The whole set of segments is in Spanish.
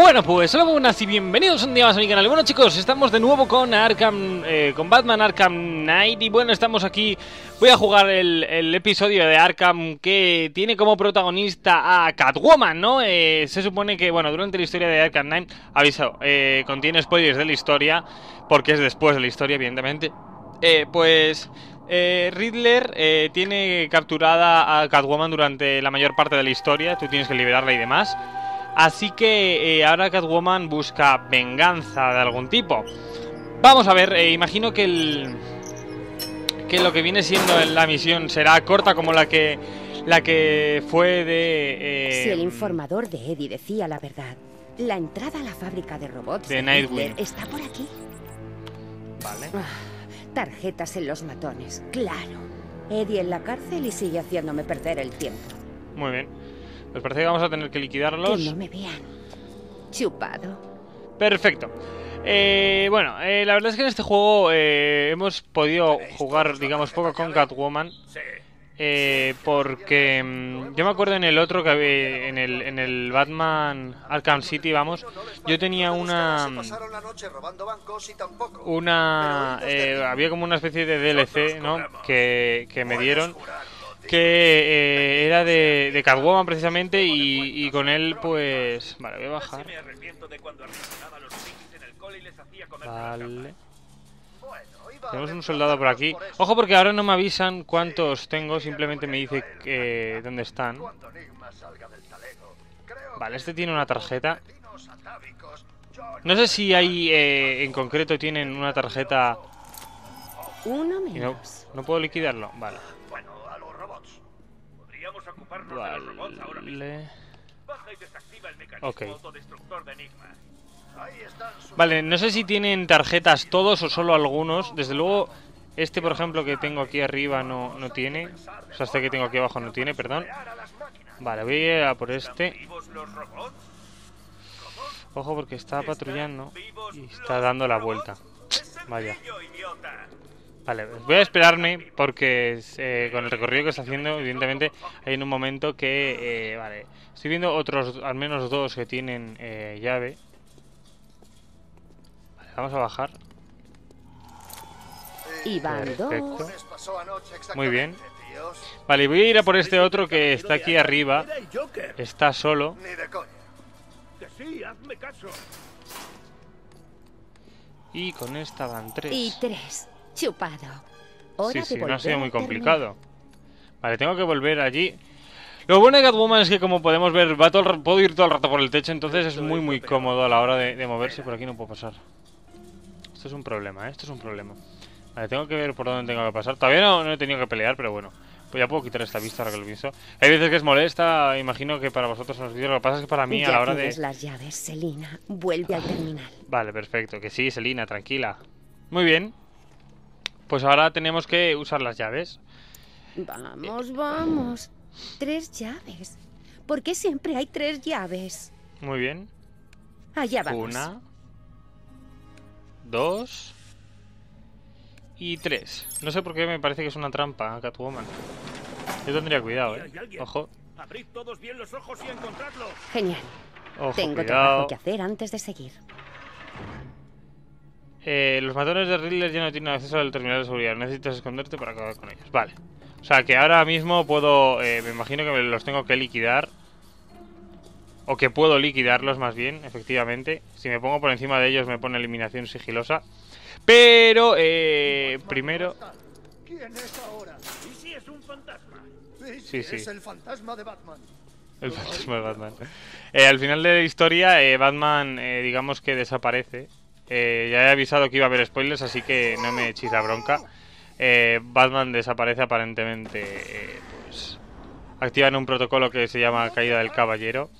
Bueno, pues hola, buenas y bienvenidos un día más a mi canal. Bueno, chicos, estamos de nuevo con Arkham, eh, con Batman Arkham Knight. Y bueno, estamos aquí. Voy a jugar el, episodio de Arkham que tiene como protagonista a Catwoman, ¿no? Eh, se supone que, bueno, durante la historia de Arkham Knight, aviso, eh, contiene spoilers de la historia, porque es después de la historia, evidentemente. Eh, pues eh, Riddler tiene capturada a Catwoman durante la mayor parte de la historia, tú tienes que liberarla y demás. Así que eh, ahora Catwoman busca venganza de algún tipo. Vamos a ver, eh, imagino que el que lo que viene siendo en la misión será corta como la que la que fue de eh, Si el informador de Eddie decía la verdad, la entrada a la fábrica de robots De de Nightwing. Está por aquí. Vale. Ah, tarjetas en los matones, claro. Eddie en la cárcel y sigue haciéndome perder el tiempo. Muy bien. Pues parece que vamos a tener que Que liquidarlos. no me vean. Chupado. Perfecto. Eh, bueno, eh, la verdad es que en este juego eh, hemos podido jugar, digamos, poco con Catwoman. eh, porque mm, yo me acuerdo en el otro que había, en el, en el Batman Arkham City, vamos, yo tenía una pasaron la noche robando bancos y tampoco. una eh, había como una especie de DLC, ¿no? Que, que me dieron que eh, era de, de Catwoman precisamente y, y con él pues vale voy a bajar. vale. tenemos un soldado por aquí. ojo porque ahora no me avisan cuántos tengo simplemente me dice que dónde están. Vale este tiene una tarjeta. no sé si hay eh, en concreto tienen una tarjeta. Uno no, no puedo liquidarlo. Vale Ocuparnos de los robots ahora mismo. vale Baja y desactiva el mecanismo Ok. autodestructor de Enigma. Ahí están sus Vale, no sé si tienen tarjetas todos o solo algunos. Desde luego, este, por ejemplo, que tengo aquí arriba no, no tiene. O sea, este que tengo aquí abajo no tiene, perdón. Vale, voy a ir a por este. Ojo porque está patrullando ¿Vivos y está dando la vuelta. Vaya. Vale, voy a esperarme porque eh, con el recorrido que está haciendo, evidentemente, hay en un momento que... eh, vale, estoy viendo otros, al menos dos que tienen eh, llave. Vale, vamos a bajar. Y van Perfecto. Muy bien. Vale, voy a ir a por este otro que está aquí arriba. Está solo. Y con esta van tres. Y tres. Chupado. Hora Sí, de sí, no ha sido muy complicado. Vale, tengo que volver allí. Lo bueno de Catwoman es que como podemos ver, va todo el puedo ir todo el rato por el techo, entonces es muy muy cómodo a la hora de, de moverse. Por aquí no puedo pasar. Esto es un problema, ¿eh? esto es un problema. Vale, tengo que ver por dónde tengo que pasar. Todavía no, no he tenido que pelear, pero bueno. Pues ya puedo quitar esta vista ahora que lo pienso. Hay veces que es molesta, imagino que para vosotros en los vídeos. Lo que pasa es que para mí a la hora de... las llaves, Selina. Vuelve al terminal. Vale, perfecto. Que sí, Selina, tranquila. Muy bien. Pues ahora tenemos que usar las llaves. Vamos, vamos. Tres llaves. ¿Por qué siempre hay tres llaves? Muy bien. Allá vamos. Una. Dos. Y tres. No sé por qué me parece que es una trampa, Catwoman. Yo tendría cuidado, eh. Ojo. Abrid todos bien los ojos y encontradlo. Genial. Ojo, Tengo cuidado. trabajo que hacer antes de seguir. Eh, los matones de Riddler ya no tienen acceso al terminal de seguridad. Necesitas esconderte para acabar con ellos. Vale. O sea que ahora mismo puedo... eh, me imagino que me los tengo que liquidar. O que puedo liquidarlos más bien, efectivamente. Si me pongo por encima de ellos me pone eliminación sigilosa. Pero, eh, primero... ¿Quién es ahora? ¿Y si es un fantasma? Sí, sí. Es el fantasma de Batman. El fantasma de Batman. Eh, al final de la historia, eh, Batman, eh, digamos que desaparece. Eh, ya he avisado que iba a haber spoilers, así que no me echéis la bronca. Eh, Batman desaparece aparentemente, eh, pues... Activan un protocolo que se llama Caída del Caballero.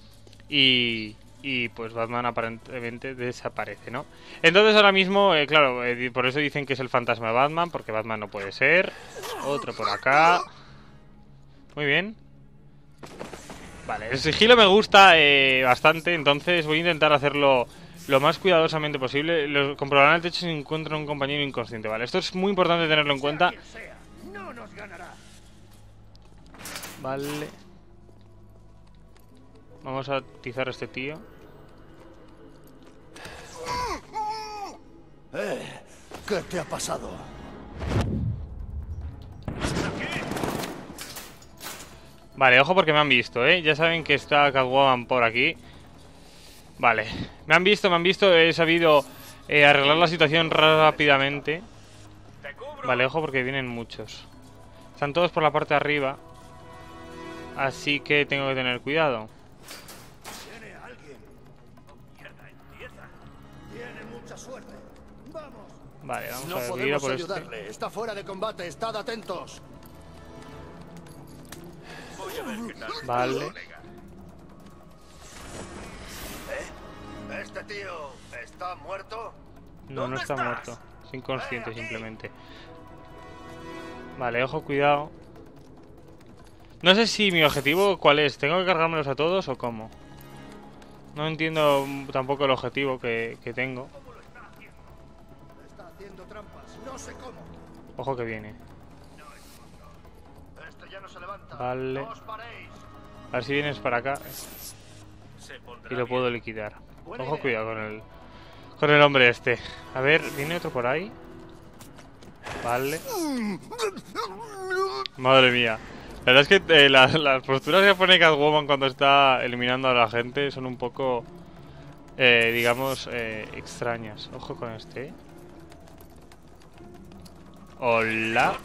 Y, y pues Batman aparentemente desaparece, ¿no? Entonces ahora mismo, claro, por eso dicen que es el fantasma de Batman, porque Batman no puede ser. Otro por acá. Muy bien. Vale, el sigilo me gusta bastante, entonces voy a intentar hacerlo lo más cuidadosamente posible. Lo comprobarán el techo si encuentran un compañero inconsciente. Vale, esto es muy importante tenerlo en cuenta. Vale. Vamos a atizar a este tío. Eh, ¿Qué te ha pasado? Vale, ojo porque me han visto, ¿eh? Ya saben que está Catwoman por aquí. Vale, me han visto, me han visto. He sabido eh, arreglar la situación rápidamente. Vale, ojo porque vienen muchos. Están todos por la parte de arriba. Así que tengo que tener cuidado. Vale, vamos No a ver, podemos por este. ayudarle. Está fuera de combate. Estad atentos. Vale. ¿Este tío está muerto? No, no ¿Dónde está estás? muerto. Es inconsciente simplemente. Vale, ojo, cuidado. No sé si mi objetivo cuál es. ¿Tengo que cargármelos a todos o cómo? No entiendo tampoco el objetivo que, que tengo. Está haciendo trampas. No sé cómo. Ojo que viene. Vale. A ver si vienes para acá y lo puedo liquidar. Ojo, cuidado con el, con el hombre este. A ver, ¿viene otro por ahí? Vale. Madre mía. La verdad es que eh, la- las posturas que pone Catwoman cuando está eliminando a la gente son un poco, eh, digamos, eh, extrañas. Ojo con este. Hola.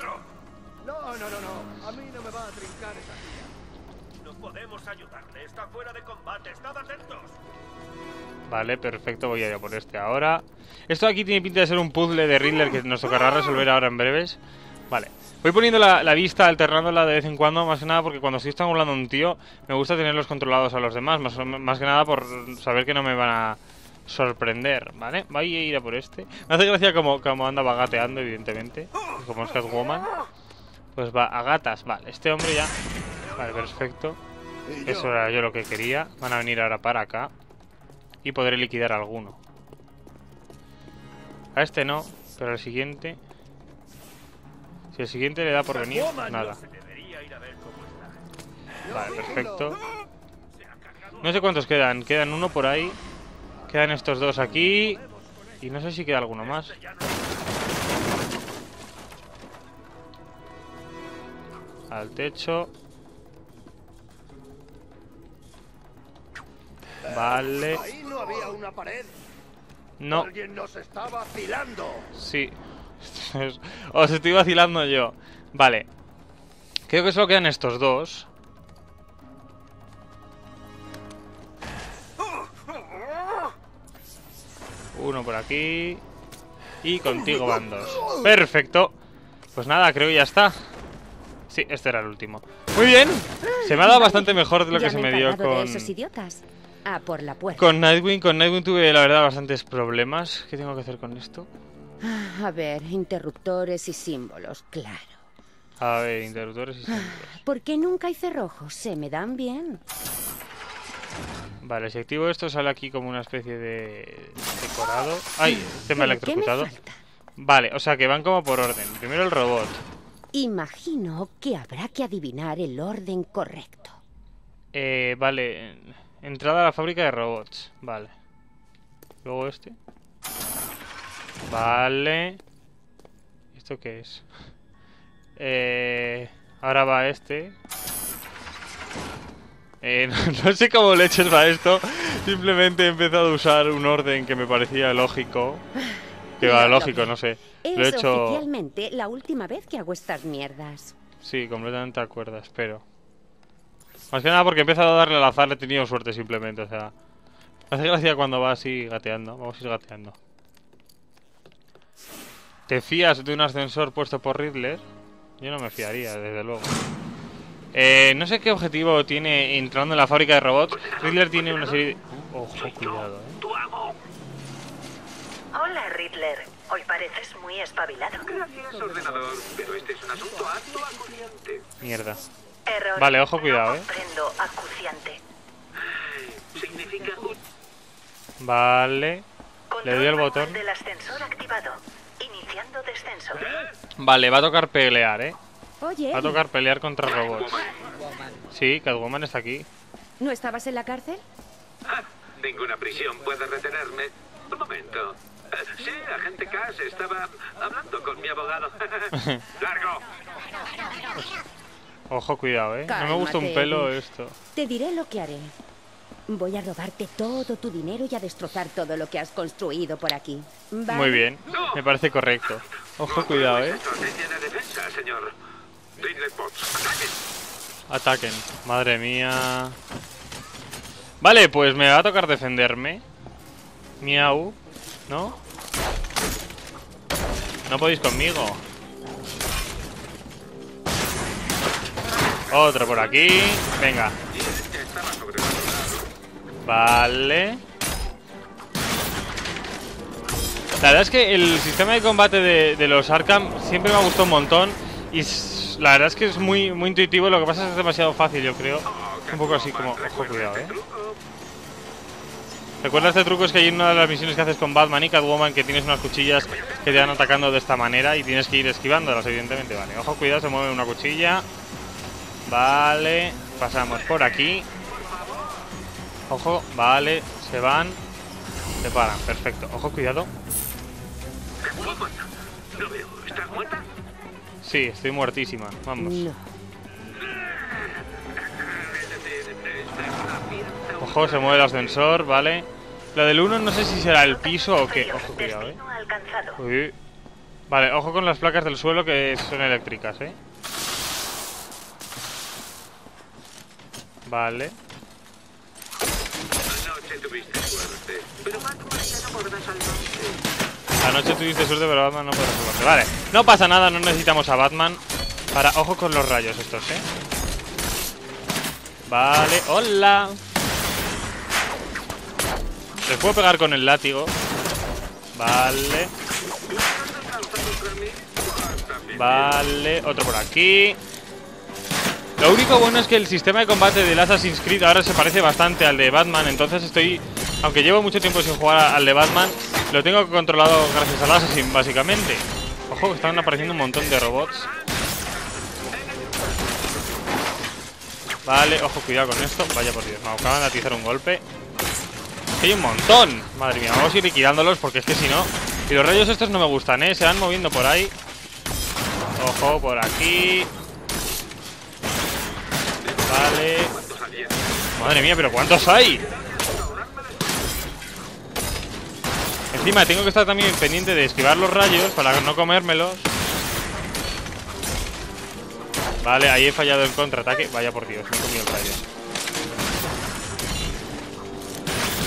No, no, no, no. A mí no me va a trincar esa tía. No podemos ayudarle. Está fuera de combate. Estad atentos. Vale, perfecto, voy a ir a por este ahora. Esto aquí tiene pinta de ser un puzzle de Riddler que nos tocará resolver ahora en breves. Vale, voy poniendo la, la vista, alternándola de vez en cuando, más que nada porque cuando estoy estrangulando a un tío, me gusta tenerlos controlados a los demás, más, más que nada por saber que no me van a sorprender, ¿vale? Voy a ir a por este. Me hace gracia como, como anda bagateando, evidentemente, como es Catwoman. Pues va a gatas, vale, este hombre ya... Vale, perfecto. Eso era yo lo que quería. Van a venir ahora para acá. Y podré liquidar alguno. A este no, pero al siguiente... Si el siguiente le da por venir, nada. Vale, perfecto. No sé cuántos quedan. Quedan uno por ahí. Quedan estos dos aquí. Y no sé si queda alguno más. no. Al techo. Vale. Había una pared. No. Alguien nos está vacilando. Sí. Os estoy vacilando yo. Vale. Creo que solo quedan estos dos. Uno por aquí. Y contigo van dos. Perfecto. Pues nada, creo que ya está. Sí, este era el último. Muy bien. Se me ha dado bastante mejor de lo Ya que se me dio de con... esos idiotas. A por la puerta. Con Nightwing, con Nightwing tuve la verdad bastantes problemas. ¿Qué tengo que hacer con esto? A ver, interruptores y símbolos, claro. A ver, interruptores y símbolos. ¿Por qué nunca hay cerrojos? Se me dan bien. Vale, si activo esto sale aquí como una especie de decorado. ¡Ay! Este me ha ¿Pero qué me electrocutado. Vale, o sea que van como por orden. Primero el robot. Imagino que habrá que adivinar el orden correcto. Eh, vale, entrada a la fábrica de robots. Vale. Luego este. Vale. ¿Esto qué es? Eh, ahora va este. Eh, no, no sé cómo leches va esto. Simplemente he empezado a usar un orden que me parecía lógico. Que va lógico, no sé. Es Lo he hecho. oficialmente la última vez que hago estas mierdas. Sí, completamente de acuerdo, espero. Más que nada porque he empezado a darle al azar, he tenido suerte simplemente, o sea... Me hace gracia cuando va así gateando, vamos a ir gateando. ¿Te fías de un ascensor puesto por Riddler? Yo no me fiaría, desde luego. Eh, no sé qué objetivo tiene entrando en la fábrica de robots. Riddler tiene una serie de... Uh, ojo, cuidado, eh. Hola, Riddler. Hoy pareces muy espabilado. Gracias, ordenador, pero este es un asunto harto acuciante. Mierda. Error. Vale, ojo, cuidado, no eh. comprendo acuciante. Significa un... Vale. Le doy Control botón. manual del ascensor activado. Iniciando descenso. Vale, va a tocar pelear, eh. Oye, Va a tocar pelear contra robots. Sí, Catwoman está aquí. ¿no estabas en la cárcel? Ah, ninguna prisión puede retenerme. Un momento. Eh, Sí, agente verás, estaba hablando con mi abogado. ¡Largo! Ojo, cuidado, ¿eh? No me gusta un Cálmate. pelo esto. Te diré lo que haré. Voy a robarte todo tu dinero y a destrozar todo lo que has construido por aquí. ¿Vale? Muy bien, me parece correcto. Ojo, cuidado, ¿eh? Ataquen. Madre mía. Vale, pues me va a tocar defenderme. Miau. ¿No? No podéis conmigo. Otro por aquí. Venga. Vale. La verdad es que el sistema de combate de, los Arkham siempre me ha gustado un montón. Y la verdad es que es muy, muy intuitivo. Lo que pasa es que es demasiado fácil, yo creo. Un poco así como... Ojo, cuidado, eh. Recuerda este truco es que hay una de las misiones que haces con Batman y Catwoman que tienes unas cuchillas que te van atacando de esta manera y tienes que ir esquivándolas, evidentemente. Vale, ojo, cuidado, se mueve una cuchilla. Vale, pasamos por aquí. Ojo, vale, se van. Se paran, perfecto. Ojo, cuidado. Woman, No veo. ¿Estás muerta? Sí, estoy muertísima. Vamos. No. Ojo, se mueve el ascensor, vale. Lo del 1 no sé si será el piso o qué. Ojo, cuidado, eh. Uy. Vale, ojo con las placas del suelo que son eléctricas, eh. Vale. Anoche tuviste suerte. Pero Batman no podrá salvarse. Anoche. Vale, no pasa nada, no necesitamos a Batman. Para, ojo con los rayos estos, eh. Vale, hola. Les puedo pegar con el látigo. Vale. Vale, otro por aquí. Lo único bueno es que el sistema de combate del Assassin's Creed ahora se parece bastante al de Batman, entonces estoy, aunque llevo mucho tiempo sin jugar al de Batman, lo tengo controlado gracias al Assassin, básicamente. Ojo, que están apareciendo un montón de robots. Vale, ojo, cuidado con esto. Vaya por Dios, me acaban de atizar un golpe. Hay un montón. Madre mía, vamos a ir liquidándolos porque es que si no... Y los rayos estos no me gustan, ¿eh? Se van moviendo por ahí. Ojo, por aquí. Vale. Madre mía, pero ¿cuántos hay? Encima tengo que estar también pendiente de esquivar los rayos para no comérmelos. Vale, ahí he fallado el contraataque. Vaya por Dios, me he comido el rayo.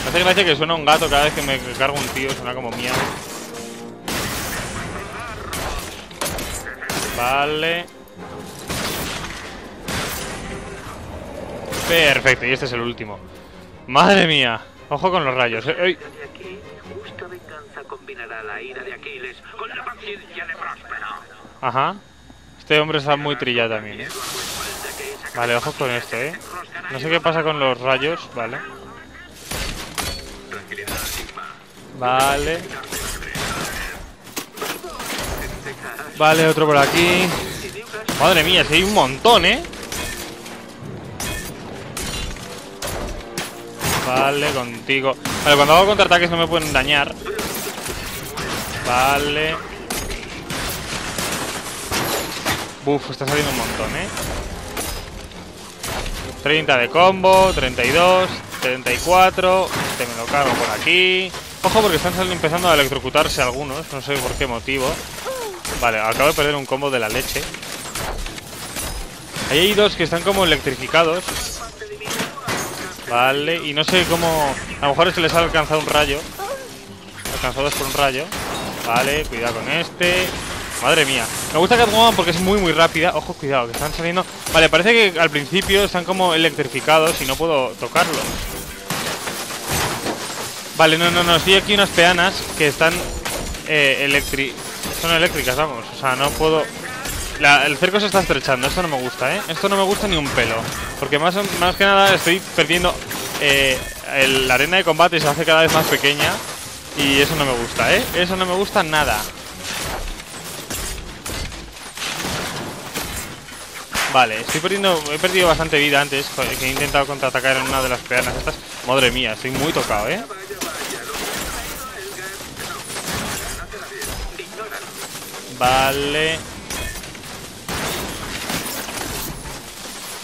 Me hace gracia que suena un gato cada vez que me cargo un tío, suena como miau. Vale. Perfecto, y este es el último. Madre mía. Ojo con los rayos. Ey. De aquí, justa venganza combinará la ira de Aquiles con la paciencia de Próspero. Ajá. Este hombre está muy trillado también, ¿eh? Vale, ojo con esto, ¿eh? No sé qué pasa con los rayos. Vale. Vale. Vale, otro por aquí. Madre mía, si hay un montón, ¿eh? Vale, contigo. Vale, cuando hago contraataques no me pueden dañar. Vale. Buf, está saliendo un montón, ¿eh? 30 de combo, 32, 34. Este me lo cargo por aquí. Ojo porque están empezando a electrocutarse algunos, no sé por qué motivo. Vale, acabo de perder un combo de la leche. Ahí hay dos que están como electrificados. Vale, y no sé cómo... A lo mejor que les ha alcanzado un rayo. Alcanzados por un rayo. Vale, cuidado con este. Madre mía. Me gusta Catwoman porque es muy muy rápida. Ojo, cuidado, que están saliendo... Vale, parece que al principio están como electrificados y no puedo tocarlos. Vale, no, no, no. Estoy aquí unas peanas que están eh. Son eléctricas, vamos. O sea, no puedo... El cerco se está estrechando. Esto no me gusta, ¿eh? Esto no me gusta ni un pelo. Porque más, más que nada estoy perdiendo... eh, la arena de combate se hace cada vez más pequeña. Y eso no me gusta, ¿eh? Eso no me gusta nada. Vale, estoy perdiendo... He perdido bastante vida antes. Que he intentado contraatacar en una de las peanas estas. Madre mía, estoy muy tocado, ¿eh? Vaya, vaya, lo que ha traído el gas. No, no te la bien. Vale.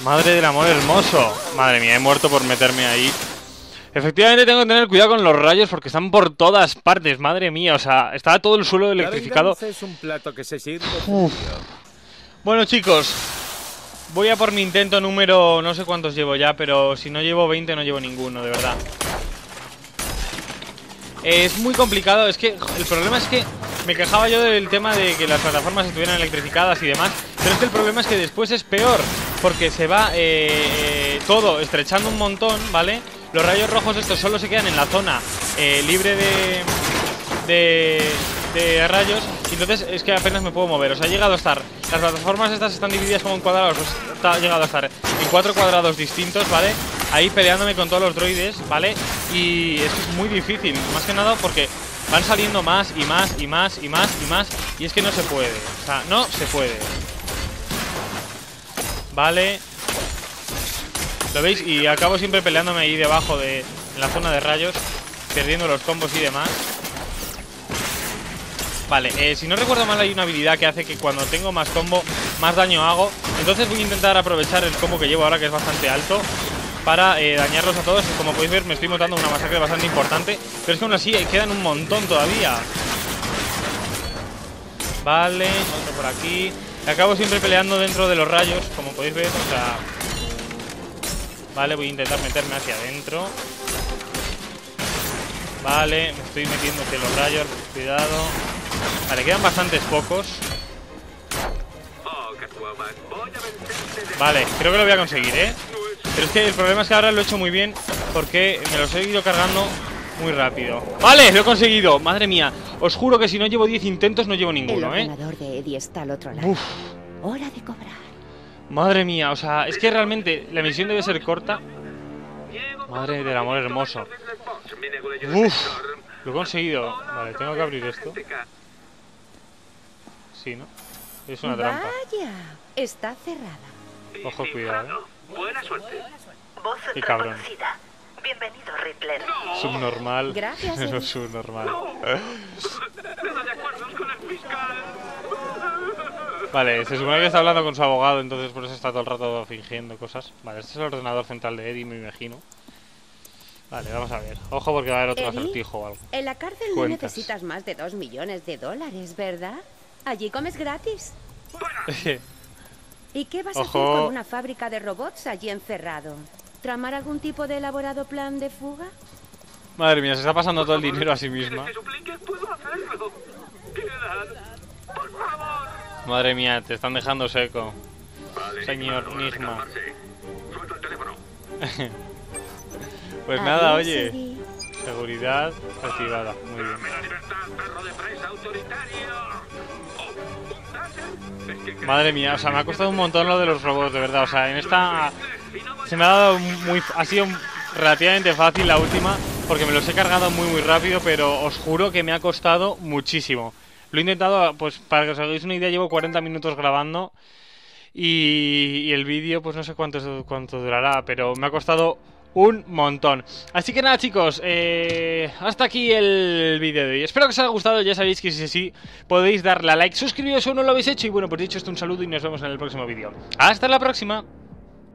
Madre del amor hermoso. Madre mía, he muerto por meterme ahí. Efectivamente tengo que tener cuidado con los rayos porque están por todas partes, madre mía, o sea, estaba todo el suelo electrificado. es un plato que se sirve Bueno chicos, voy a por mi intento número, no sé cuántos llevo ya, pero si no llevo 20 no llevo ninguno, de verdad. Es muy complicado, es que el problema es que me quejaba yo del tema de que las plataformas estuvieran electrificadas y demás, pero es que el problema es que después es peor, porque se va eh, eh, todo estrechando un montón, ¿vale? Los rayos rojos estos solo se quedan en la zona eh, libre de, de, rayos y entonces es que apenas me puedo mover. O sea, ha llegado a estar... Las plataformas estas están divididas como en cuadrados, pues ha llegado a estar en cuatro cuadrados distintos, ¿vale? Ahí peleándome con todos los droides, ¿vale? Y esto es muy difícil, más que nada porque van saliendo más y más y más y más y más y es que no se puede. O sea, no se puede. Vale, ¿Lo veis? Y acabo siempre peleándome ahí debajo de en la zona de rayos, perdiendo los combos y demás. Vale, eh, si no recuerdo mal hay una habilidad que hace que cuando tengo más combo, más daño hago. Entonces voy a intentar aprovechar el combo que llevo ahora, que es bastante alto, para eh, dañarlos a todos. Como podéis ver, me estoy montando una masacre bastante importante. Pero es que aún así quedan un montón todavía. Vale, otro por aquí. Acabo siempre peleando dentro de los rayos, como podéis ver. O sea, Vale, voy a intentar meterme hacia adentro. Vale, me estoy metiendo hacia los rayos. Cuidado. Vale, quedan bastantes pocos. Vale, creo que lo voy a conseguir, ¿eh? Pero es que el problema es que ahora lo he hecho muy bien porque me los he ido cargando muy rápido. ¡Vale! Lo he conseguido. Madre mía. Os juro que si no llevo 10 intentos no llevo ninguno, El ¿eh? de Eddie está al otro lado. Uf. Hora de cobrar. Madre mía, o sea, es que realmente la misión debe ser corta. Madre del amor hermoso. Uf, lo he conseguido. Vale, tengo que abrir esto. Sí, ¿no? Es una trampa. Vaya, está cerrada. Ojo, cuidado, ¿eh? Buena suerte. Voz Qué cabrón. Bienvenido, Riddler. Subnormal. Gracias, No, subnormal. Vale, se supone que está hablando con su abogado, entonces por eso está todo el rato fingiendo cosas. Vale, este es el ordenador central de Eddie, me imagino. Vale, vamos a ver. Ojo porque va a haber otro Eddie, acertijo o algo. En la cárcel no necesitas más de dos millones de dólares, ¿verdad? Allí comes gratis. ¿Y qué vas a hacer con una fábrica de robots allí encerrado? ¿Tramar algún tipo de elaborado plan de fuga? Madre mía, se está pasando todo el dinero a sí misma. Que suplique, puedo hacerlo. Piedad. Por favor. Madre mía, te están dejando seco. Vale, Señor Nigma. Pues nada, oye. Seguridad activada. Muy bien. Oh, Madre mía, o sea, me ha costado un montón lo de los robots, de verdad. O sea, en esta se me ha dado muy, ha sido relativamente fácil la última porque me los he cargado muy muy rápido, pero os juro que me ha costado muchísimo. Lo he intentado, pues para que os hagáis una idea, llevo 40 minutos grabando y, y el vídeo, pues no sé cuánto, cuánto durará, pero me ha costado un montón. Así que nada, chicos, eh, hasta aquí el vídeo de hoy. Espero que os haya gustado. Ya sabéis que si es así, podéis darle a like, suscribiros si aún no lo habéis hecho. Y bueno, pues dicho esto, un saludo y nos vemos en el próximo vídeo. ¡Hasta la próxima!